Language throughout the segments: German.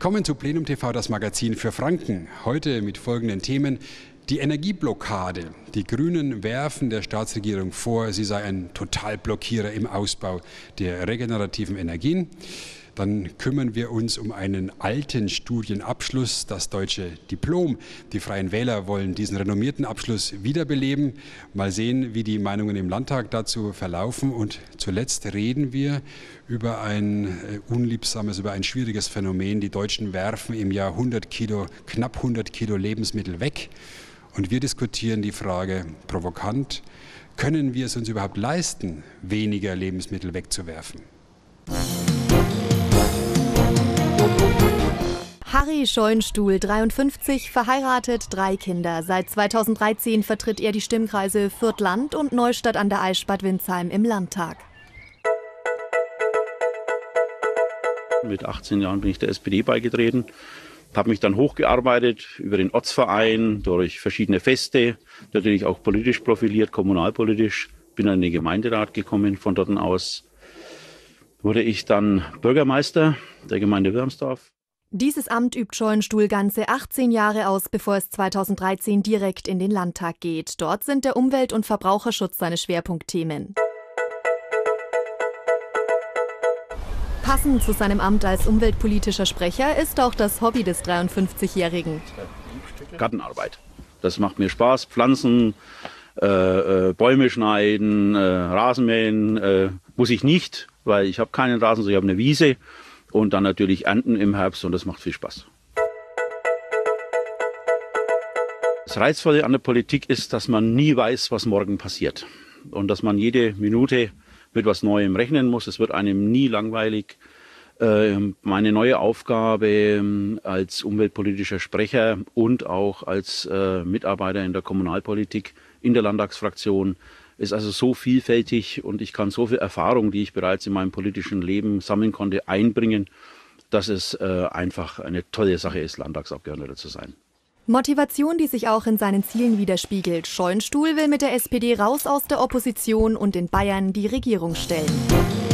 Willkommen zu Plenum TV, das Magazin für Franken. Heute mit folgenden Themen. Die Energieblockade. Die Grünen werfen der Staatsregierung vor, sie sei ein Totalblockierer im Ausbau der regenerativen Energien. Dann kümmern wir uns um einen alten Studienabschluss, das deutsche Diplom. Die Freien Wähler wollen diesen renommierten Abschluss wiederbeleben. Mal sehen, wie die Meinungen im Landtag dazu verlaufen. Und zuletzt reden wir über ein äh, unliebsames, über ein schwieriges Phänomen. Die Deutschen werfen im Jahr 100 Kilo, knapp 100 Kilo Lebensmittel weg. Und wir diskutieren die Frage provokant, können wir es uns überhaupt leisten, weniger Lebensmittel wegzuwerfen? Harry Scheunstuhl, 53, verheiratet, drei Kinder. Seit 2013 vertritt er die Stimmkreise Fürth-Land und Neustadt an der Eichstadt Windsheim im Landtag. Mit 18 Jahren bin ich der SPD beigetreten, habe mich dann hochgearbeitet über den Ortsverein, durch verschiedene Feste, natürlich auch politisch profiliert, kommunalpolitisch. Bin dann in den Gemeinderat gekommen. Von dort aus wurde ich dann Bürgermeister der Gemeinde Wirmsdorf. Dieses Amt übt Scheuenstuhl ganze 18 Jahre aus, bevor es 2013 direkt in den Landtag geht. Dort sind der Umwelt- und Verbraucherschutz seine Schwerpunktthemen. Passend zu seinem Amt als umweltpolitischer Sprecher ist auch das Hobby des 53-Jährigen. Gartenarbeit. Das macht mir Spaß. Pflanzen, äh, äh, Bäume schneiden, äh, Rasenmähen äh, muss ich nicht, weil ich habe keinen Rasen, so ich habe eine Wiese und dann natürlich ernten im Herbst und das macht viel Spaß. Das Reizvolle an der Politik ist, dass man nie weiß, was morgen passiert und dass man jede Minute mit was Neuem rechnen muss. Es wird einem nie langweilig. Ähm, meine neue Aufgabe ähm, als umweltpolitischer Sprecher und auch als äh, Mitarbeiter in der Kommunalpolitik in der Landtagsfraktion ist also so vielfältig und ich kann so viel Erfahrung, die ich bereits in meinem politischen Leben sammeln konnte, einbringen, dass es äh, einfach eine tolle Sache ist, Landtagsabgeordneter zu sein. Motivation, die sich auch in seinen Zielen widerspiegelt. Scheunstuhl will mit der SPD raus aus der Opposition und in Bayern die Regierung stellen.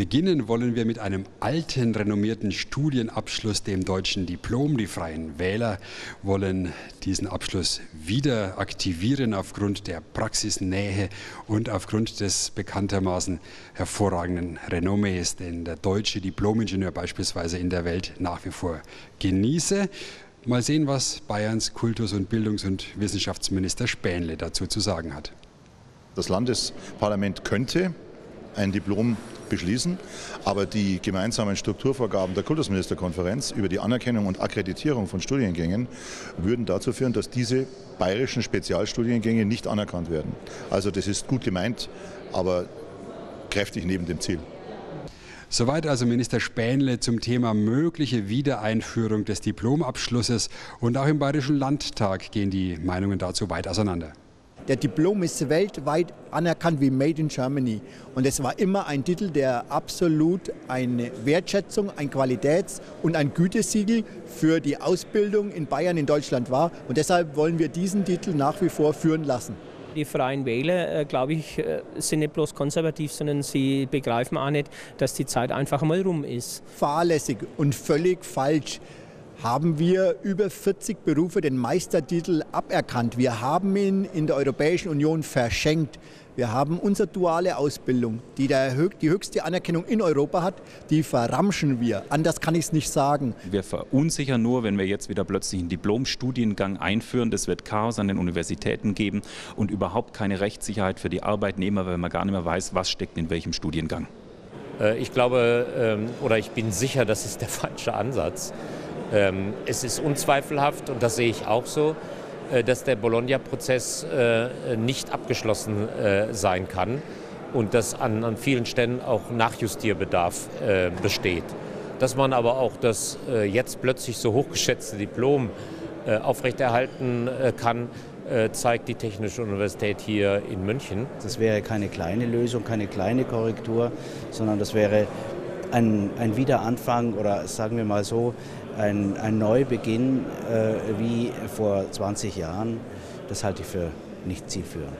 Beginnen wollen wir mit einem alten, renommierten Studienabschluss, dem deutschen Diplom. Die Freien Wähler wollen diesen Abschluss wieder aktivieren aufgrund der Praxisnähe und aufgrund des bekanntermaßen hervorragenden Renommees, den der deutsche Diplomingenieur beispielsweise in der Welt nach wie vor genieße. Mal sehen, was Bayerns Kultus- und Bildungs- und Wissenschaftsminister Spähnle dazu zu sagen hat. Das Landesparlament könnte ein Diplom beschließen. Aber die gemeinsamen Strukturvorgaben der Kultusministerkonferenz über die Anerkennung und Akkreditierung von Studiengängen würden dazu führen, dass diese bayerischen Spezialstudiengänge nicht anerkannt werden. Also das ist gut gemeint, aber kräftig neben dem Ziel. Soweit also Minister Spähnle zum Thema mögliche Wiedereinführung des Diplomabschlusses. Und auch im Bayerischen Landtag gehen die Meinungen dazu weit auseinander. Der Diplom ist weltweit anerkannt wie Made in Germany. Und es war immer ein Titel, der absolut eine Wertschätzung, ein Qualitäts- und ein Gütesiegel für die Ausbildung in Bayern, in Deutschland war. Und deshalb wollen wir diesen Titel nach wie vor führen lassen. Die Freien Wähler, äh, glaube ich, äh, sind nicht bloß konservativ, sondern sie begreifen auch nicht, dass die Zeit einfach mal rum ist. Fahrlässig und völlig falsch haben wir über 40 Berufe den Meistertitel aberkannt. Wir haben ihn in der Europäischen Union verschenkt. Wir haben unsere duale Ausbildung, die der, die höchste Anerkennung in Europa hat, die verramschen wir. Anders kann ich es nicht sagen. Wir verunsichern nur, wenn wir jetzt wieder plötzlich einen Diplomstudiengang einführen. Das wird Chaos an den Universitäten geben und überhaupt keine Rechtssicherheit für die Arbeitnehmer, weil man gar nicht mehr weiß, was steckt in welchem Studiengang. Äh, ich glaube ähm, oder ich bin sicher, das ist der falsche Ansatz. Ähm, es ist unzweifelhaft, und das sehe ich auch so, äh, dass der Bologna-Prozess äh, nicht abgeschlossen äh, sein kann und dass an, an vielen Stellen auch Nachjustierbedarf besteht. Dass man aber auch das jetzt plötzlich so hochgeschätzte Diplom aufrechterhalten kann, zeigt die Technische Universität hier in München. Das wäre keine kleine Lösung, keine kleine Korrektur, sondern das wäre ein, ein Wiederanfang oder sagen wir mal so, ein, ein Neubeginn äh, wie vor 20 Jahren, das halte ich für nicht zielführend.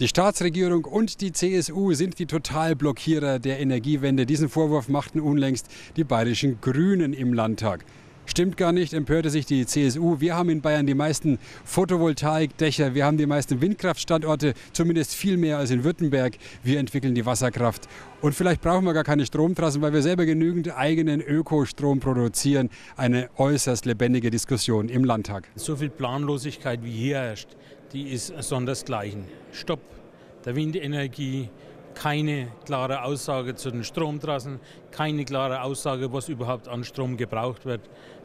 Die Staatsregierung und die CSU sind die Totalblockierer der Energiewende. Diesen Vorwurf machten unlängst die bayerischen Grünen im Landtag. Stimmt gar nicht, empörte sich die CSU. Wir haben in Bayern die meisten Photovoltaikdächer, wir haben die meisten Windkraftstandorte, zumindest viel mehr als in Württemberg. Wir entwickeln die Wasserkraft. Und vielleicht brauchen wir gar keine Stromtrassen, weil wir selber genügend eigenen Ökostrom produzieren. Eine äußerst lebendige Diskussion im Landtag. So viel Planlosigkeit wie hier herrscht, die ist sondersgleichen. Stopp der Windenergie, keine klare Aussage zu den Stromtrassen, keine klare Aussage, was überhaupt an Strom gebraucht wird.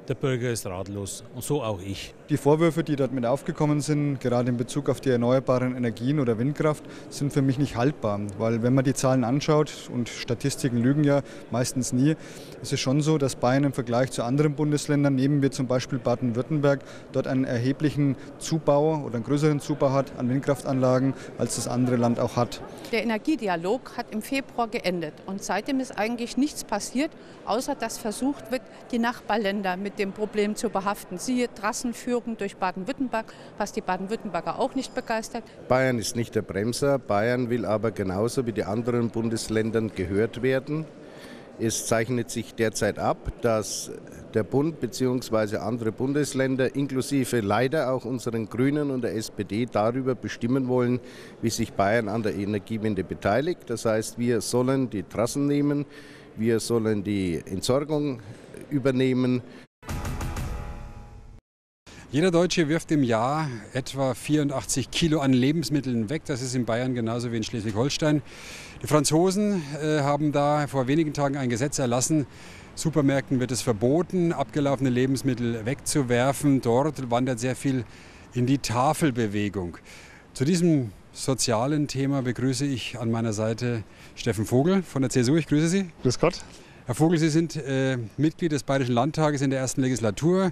Der Bürger ist ratlos und so auch ich. Die Vorwürfe, die dort mit aufgekommen sind, gerade in Bezug auf die erneuerbaren Energien oder Windkraft, sind für mich nicht haltbar. Weil wenn man die Zahlen anschaut, und Statistiken lügen ja meistens nie, ist es schon so, dass Bayern im Vergleich zu anderen Bundesländern, nehmen wir zum Beispiel Baden-Württemberg, dort einen erheblichen Zubau oder einen größeren Zubau hat an Windkraftanlagen, als das andere Land auch hat. Der Energiedialog hat im Februar geendet und seitdem ist eigentlich nichts passiert, außer dass versucht wird, die Nachbarländer mit dem Problem zu behaften. Siehe Trassenführung durch Baden-Württemberg, was die Baden-Württemberger auch nicht begeistert. Bayern ist nicht der Bremser, Bayern will aber genauso wie die anderen Bundesländer gehört werden. Es zeichnet sich derzeit ab, dass der Bund bzw. andere Bundesländer inklusive leider auch unseren Grünen und der SPD darüber bestimmen wollen, wie sich Bayern an der Energiewende beteiligt. Das heißt, wir sollen die Trassen nehmen, wir sollen die Entsorgung übernehmen. Jeder Deutsche wirft im Jahr etwa 84 Kilo an Lebensmitteln weg. Das ist in Bayern genauso wie in Schleswig-Holstein. Die Franzosen äh, haben da vor wenigen Tagen ein Gesetz erlassen. Supermärkten wird es verboten, abgelaufene Lebensmittel wegzuwerfen. Dort wandert sehr viel in die Tafelbewegung. Zu diesem sozialen Thema begrüße ich an meiner Seite Steffen Vogel von der CSU. Ich grüße Sie. Grüß Gott. Herr Vogel, Sie sind äh, Mitglied des Bayerischen Landtages in der ersten Legislatur.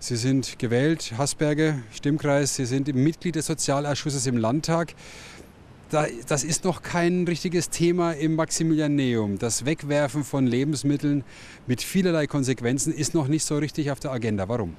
Sie sind gewählt, Hasberge, Stimmkreis, Sie sind Mitglied des Sozialausschusses im Landtag. das ist noch kein richtiges Thema im Maximilianeum. Das Wegwerfen von Lebensmitteln mit vielerlei Konsequenzen ist noch nicht so richtig auf der Agenda. Warum?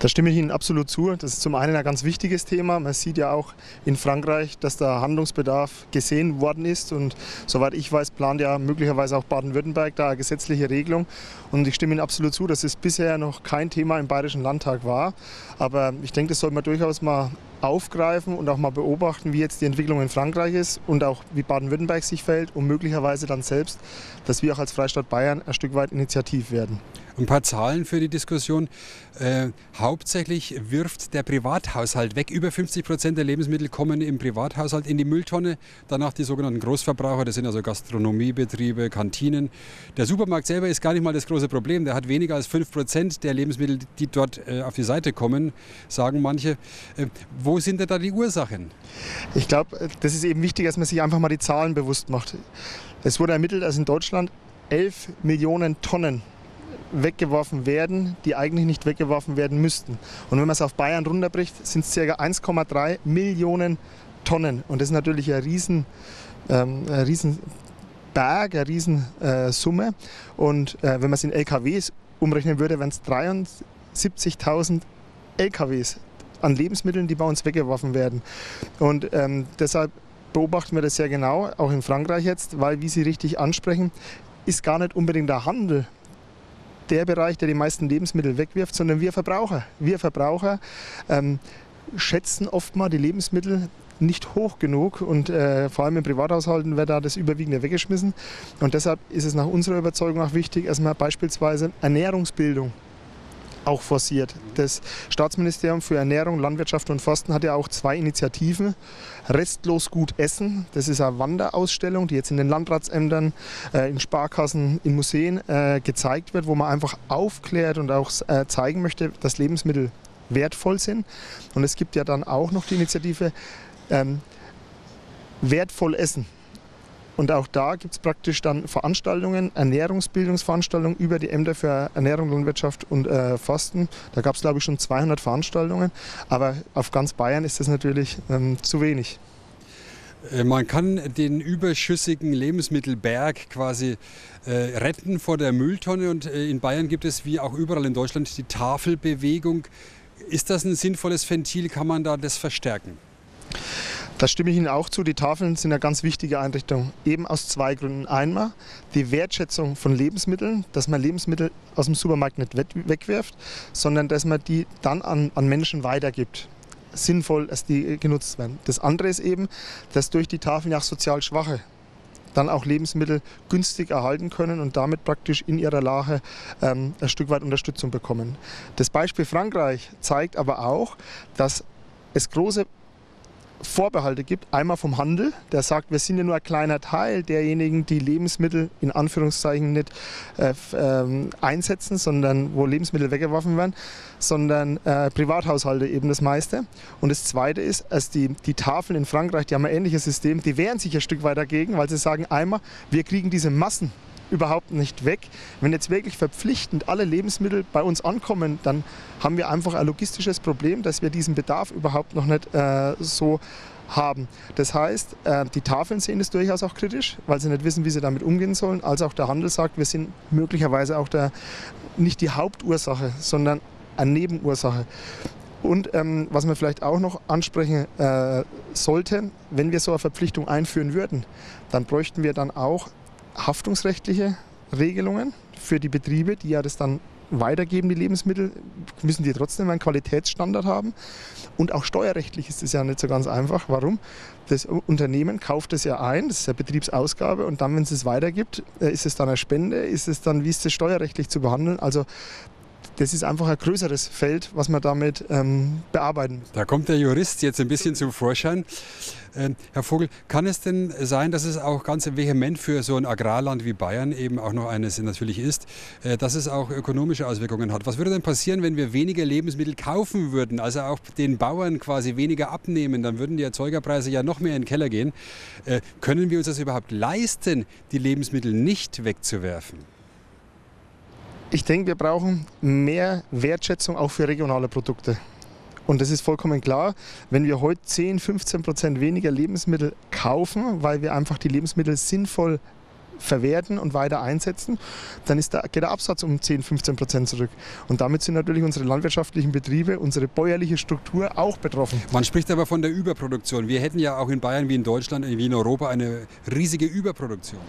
Da stimme ich Ihnen absolut zu. Das ist zum einen ein ganz wichtiges Thema. Man sieht ja auch in Frankreich, dass da Handlungsbedarf gesehen worden ist. Und soweit ich weiß, plant ja möglicherweise auch Baden-Württemberg da eine gesetzliche Regelung. Und ich stimme Ihnen absolut zu, dass es bisher noch kein Thema im Bayerischen Landtag war. Aber ich denke, das sollte man durchaus mal aufgreifen und auch mal beobachten, wie jetzt die Entwicklung in Frankreich ist und auch wie Baden-Württemberg sich verhält und möglicherweise dann selbst, dass wir auch als Freistaat Bayern ein Stück weit initiativ werden. Ein paar Zahlen für die Diskussion. Äh, hauptsächlich wirft der Privathaushalt weg. Über 50 Prozent der Lebensmittel kommen im Privathaushalt in die Mülltonne. Danach die sogenannten Großverbraucher, das sind also Gastronomiebetriebe, Kantinen. Der Supermarkt selber ist gar nicht mal das große Problem. Der hat weniger als 5 Prozent der Lebensmittel, die dort äh, auf die Seite kommen, sagen manche. Äh, wo sind denn da die Ursachen? Ich glaube, das ist eben wichtig, dass man sich einfach mal die Zahlen bewusst macht. Es wurde ermittelt, dass in Deutschland 11 Millionen Tonnen weggeworfen werden, die eigentlich nicht weggeworfen werden müssten. Und wenn man es auf Bayern runterbricht, sind es ca. 1,3 Millionen Tonnen. Und das ist natürlich ein riesen, ähm, ein riesen Berg, eine Riesensumme. Äh, und äh, wenn man es in LKWs umrechnen würde, wären es 73.000 LKWs an Lebensmitteln, die bei uns weggeworfen werden. Und ähm, deshalb beobachten wir das sehr genau, auch in Frankreich jetzt, weil, wie Sie richtig ansprechen, ist gar nicht unbedingt der Handel der Bereich, der die meisten Lebensmittel wegwirft, sondern wir Verbraucher. Wir Verbraucher ähm, schätzen oft mal die Lebensmittel nicht hoch genug und äh, vor allem in Privathaushalten wird da das Überwiegende weggeschmissen. Und deshalb ist es nach unserer Überzeugung auch wichtig, man beispielsweise Ernährungsbildung auch forciert. Das Staatsministerium für Ernährung, Landwirtschaft und Forsten hat ja auch zwei Initiativen. Restlos gut essen, das ist eine Wanderausstellung, die jetzt in den Landratsämtern, äh, in Sparkassen, in Museen äh, gezeigt wird, wo man einfach aufklärt und auch äh, zeigen möchte, dass Lebensmittel wertvoll sind. Und es gibt ja dann auch noch die Initiative ähm, Wertvoll Essen. Und auch da gibt es praktisch dann Veranstaltungen, Ernährungsbildungsveranstaltungen über die Ämter für Ernährung, Landwirtschaft und äh, Fasten. Da gab es, glaube ich, schon 200 Veranstaltungen. Aber auf ganz Bayern ist das natürlich ähm, zu wenig. Äh, man kann den überschüssigen Lebensmittelberg quasi äh, retten vor der Mülltonne. Und äh, in Bayern gibt es, wie auch überall in Deutschland, die Tafelbewegung. Ist das ein sinnvolles Ventil? Kann man da das verstärken? Da stimme ich Ihnen auch zu. Die Tafeln sind eine ganz wichtige Einrichtung. Eben aus zwei Gründen. Einmal die Wertschätzung von Lebensmitteln, dass man Lebensmittel aus dem Supermarkt nicht wegwirft, sondern dass man die dann an, an Menschen weitergibt sinnvoll, dass die genutzt werden. Das andere ist eben, dass durch die Tafeln ja auch sozial Schwache dann auch Lebensmittel günstig erhalten können und damit praktisch in ihrer Lage ähm, ein Stück weit Unterstützung bekommen. Das Beispiel Frankreich zeigt aber auch, dass es große Vorbehalte gibt. Einmal vom Handel, der sagt, wir sind ja nur ein kleiner Teil derjenigen, die Lebensmittel in Anführungszeichen nicht äh, äh, einsetzen, sondern wo Lebensmittel weggeworfen werden, sondern äh, Privathaushalte eben das meiste. Und das Zweite ist, als die, die Tafeln in Frankreich, die haben ein ähnliches System, die wehren sich ein Stück weit dagegen, weil sie sagen, einmal, wir kriegen diese Massen überhaupt nicht weg. Wenn jetzt wirklich verpflichtend alle Lebensmittel bei uns ankommen, dann haben wir einfach ein logistisches Problem, dass wir diesen Bedarf überhaupt noch nicht äh, so haben. Das heißt, äh, die Tafeln sehen es durchaus auch kritisch, weil sie nicht wissen, wie sie damit umgehen sollen. Als auch der Handel sagt, wir sind möglicherweise auch der, nicht die Hauptursache, sondern eine Nebenursache. Und ähm, was man vielleicht auch noch ansprechen äh, sollte, wenn wir so eine Verpflichtung einführen würden, dann bräuchten wir dann auch haftungsrechtliche Regelungen für die Betriebe, die ja das dann weitergeben, die Lebensmittel, müssen die trotzdem einen Qualitätsstandard haben. Und auch steuerrechtlich ist es ja nicht so ganz einfach. Warum? Das Unternehmen kauft es ja ein, das ist ja Betriebsausgabe, und dann, wenn es es weitergibt, äh, ist es dann eine Spende, ist es dann, wie ist es steuerrechtlich zu behandeln? Also das ist einfach ein größeres Feld, was man damit ähm, bearbeiten. Da kommt der Jurist jetzt ein bisschen zum Vorschein. Ähm, Herr Vogel, kann es denn sein, dass es auch ganz vehement für so ein Agrarland wie Bayern eben auch noch eines natürlich ist, äh, dass es auch ökonomische Auswirkungen hat? Was würde denn passieren, wenn wir weniger Lebensmittel kaufen würden, also auch den Bauern quasi weniger abnehmen? Dann würden die Erzeugerpreise ja noch mehr in den Keller gehen. Äh, können wir uns das überhaupt leisten, die Lebensmittel nicht wegzuwerfen? Ich denke, wir brauchen mehr Wertschätzung auch für regionale Produkte. Und das ist vollkommen klar, wenn wir heute 10, 15 Prozent weniger Lebensmittel kaufen, weil wir einfach die Lebensmittel sinnvoll verwerten und weiter einsetzen, dann ist der, geht der Absatz um 10, 15 Prozent zurück. Und damit sind natürlich unsere landwirtschaftlichen Betriebe, unsere bäuerliche Struktur auch betroffen. Man spricht aber von der Überproduktion. Wir hätten ja auch in Bayern wie in Deutschland, wie in Europa eine riesige Überproduktion.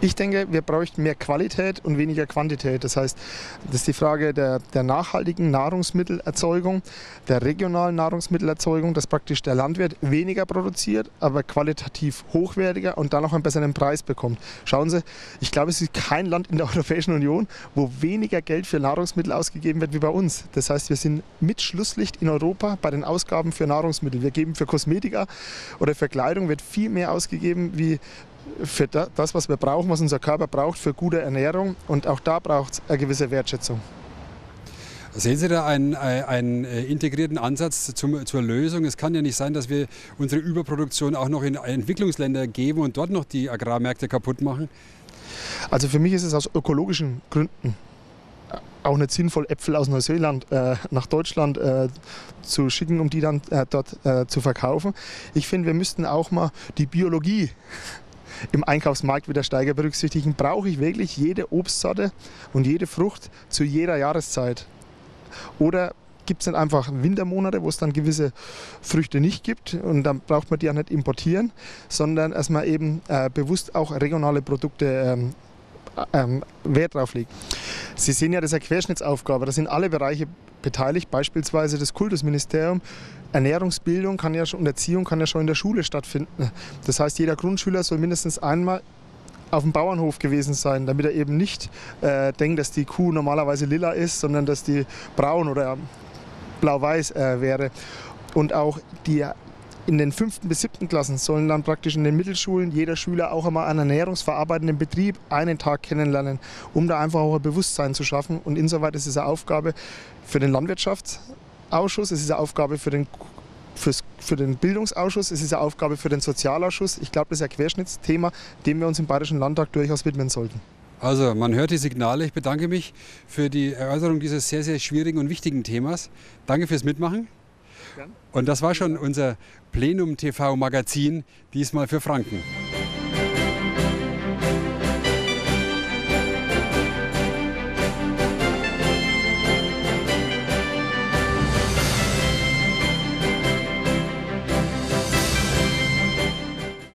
Ich denke, wir bräuchten mehr Qualität und weniger Quantität. Das heißt, das ist die Frage der, der nachhaltigen Nahrungsmittelerzeugung, der regionalen Nahrungsmittelerzeugung, dass praktisch der Landwirt weniger produziert, aber qualitativ hochwertiger und dann auch einen besseren Preis bekommt. Schauen Sie, ich glaube, es ist kein Land in der Europäischen Union, wo weniger Geld für Nahrungsmittel ausgegeben wird wie bei uns. Das heißt, wir sind mit Schlusslicht in Europa bei den Ausgaben für Nahrungsmittel. Wir geben für Kosmetika oder für Kleidung wird viel mehr ausgegeben wie für das, was wir brauchen, was unser Körper braucht für gute Ernährung. Und auch da braucht es eine gewisse Wertschätzung. Sehen Sie da einen, äh, einen äh, integrierten Ansatz zum, zur Lösung? Es kann ja nicht sein, dass wir unsere Überproduktion auch noch in Entwicklungsländer geben und dort noch die Agrarmärkte kaputt machen. Also für mich ist es aus ökologischen Gründen auch nicht sinnvoll, Äpfel aus Neuseeland äh, nach Deutschland äh, zu schicken, um die dann äh, dort äh, zu verkaufen. Ich finde, wir müssten auch mal die Biologie im Einkaufsmarkt wieder steiger berücksichtigen. Brauche ich wirklich jede Obstsorte und jede Frucht zu jeder Jahreszeit? Oder gibt es dann einfach Wintermonate, wo es dann gewisse Früchte nicht gibt und dann braucht man die auch nicht importieren, sondern erstmal eben äh, bewusst auch regionale Produkte ähm, ähm, Wert drauf legt. Sie sehen ja, das ist eine Querschnittsaufgabe. Da sind alle Bereiche beteiligt, beispielsweise das Kultusministerium. Ernährungsbildung kann ja schon und Erziehung kann ja schon in der Schule stattfinden. Das heißt, jeder Grundschüler soll mindestens einmal auf dem Bauernhof gewesen sein, damit er eben nicht äh, denkt, dass die Kuh normalerweise lila ist, sondern dass die braun oder blau-weiß äh, wäre. Und auch die in den fünften bis siebten Klassen sollen dann praktisch in den Mittelschulen jeder Schüler auch einmal einen ernährungsverarbeitenden Betrieb einen Tag kennenlernen, um da einfach auch ein Bewusstsein zu schaffen. Und insoweit ist es eine Aufgabe für den Landwirtschaftsausschuss, es ist eine Aufgabe für den Fürs, für den Bildungsausschuss, es ist eine Aufgabe für den Sozialausschuss. Ich glaube, das ist ein Querschnittsthema, dem wir uns im Bayerischen Landtag durchaus widmen sollten. Also man hört die Signale. Ich bedanke mich für die Erörterung dieses sehr, sehr schwierigen und wichtigen Themas. Danke fürs Mitmachen. Und das war schon unser Plenum TV Magazin, diesmal für Franken.